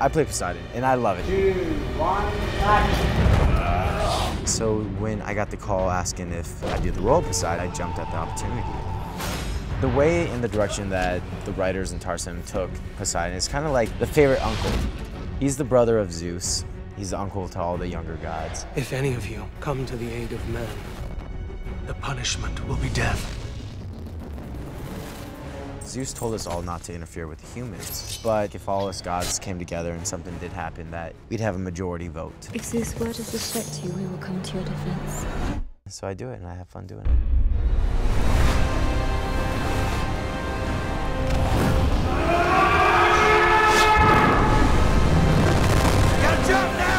I play Poseidon, and I love it. Two, one, action. So when I got the call asking if I'd do the role of Poseidon, I jumped at the opportunity. The way and the direction that the writers and Tarsem took Poseidon is kind of like the favorite uncle. He's the brother of Zeus. He's the uncle to all the younger gods. If any of you come to the aid of men, the punishment will be death. Zeus told us all not to interfere with humans, but if all us gods came together and something did happen, that we'd have a majority vote. If Zeus were to suspect you, we will come to your defense. So I do it, and I have fun doing it. Gotta jump